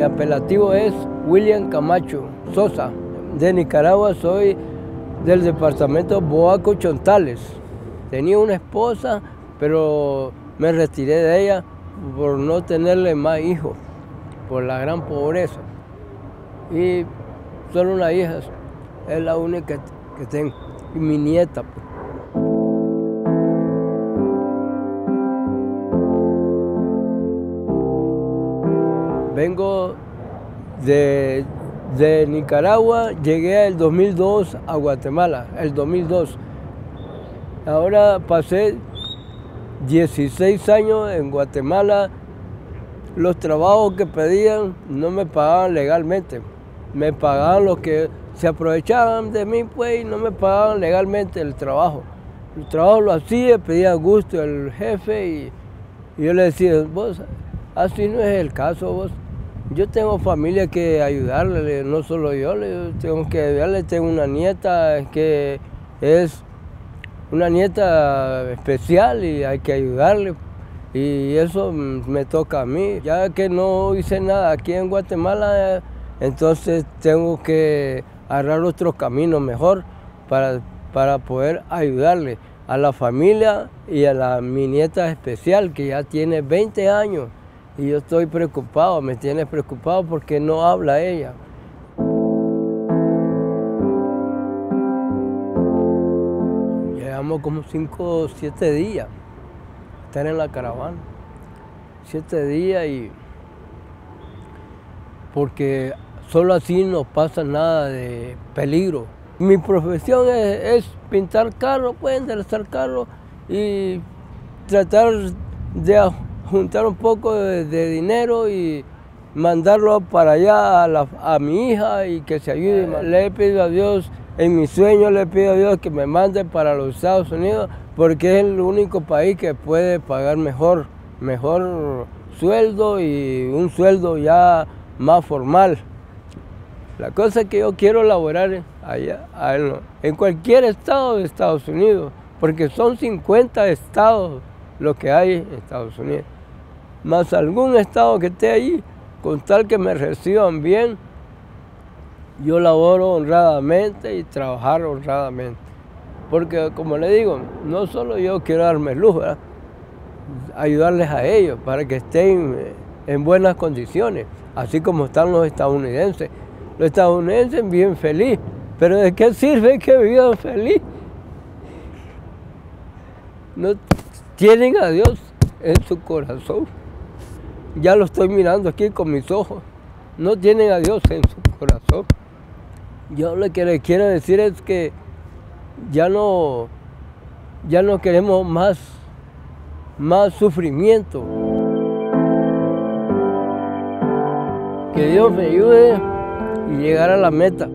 Mi apelativo es William Camacho Sosa. De Nicaragua soy del departamento Boaco Chontales. Tenía una esposa, pero me retiré de ella por no tenerle más hijos, por la gran pobreza. Y solo una hija, es la única que tengo, y mi nieta. Pues. Vengo de, de Nicaragua, llegué el 2002 a Guatemala, el 2002. Ahora pasé 16 años en Guatemala. Los trabajos que pedían no me pagaban legalmente. Me pagaban los que se aprovechaban de mí, pues, y no me pagaban legalmente el trabajo. El trabajo lo hacía, pedía gusto el jefe y, y yo le decía, vos, así no es el caso, vos yo tengo familia que ayudarle, no solo yo, tengo que ayudarle. Tengo una nieta que es una nieta especial y hay que ayudarle. Y eso me toca a mí. Ya que no hice nada aquí en Guatemala, entonces tengo que agarrar otro camino mejor para, para poder ayudarle a la familia y a la, mi nieta especial que ya tiene 20 años. Y yo estoy preocupado, me tiene preocupado porque no habla ella. Llevamos como cinco o siete días estar en la caravana. Siete días y porque solo así no pasa nada de peligro. Mi profesión es, pintar carros, pueden enderezar carros y tratar de juntar un poco de, dinero y mandarlo para allá a, mi hija y que se ayude. Le he pedido a Dios, en mi sueño le pido a Dios que me mande para los Estados Unidos porque es el único país que puede pagar mejor, mejor sueldo y un sueldo ya más formal. La cosa es que yo quiero laborar allá, en cualquier estado de Estados Unidos, porque son 50 estados lo que hay en Estados Unidos más algún estado que esté ahí, con tal que me reciban bien, yo laboro honradamente y trabajar honradamente. Porque como le digo, no solo yo quiero darme luz, ayudarles a ellos para que estén en buenas condiciones, así como están los estadounidenses. Los estadounidenses bien feliz, pero ¿de qué sirve que vivan feliz? No tienen a Dios en su corazón ya lo estoy mirando aquí con mis ojos. No tienen a Dios en su corazón. Yo lo que les quiero decir es que ya no, ya no queremos más, más sufrimiento. Que Dios me ayude y llegar a la meta.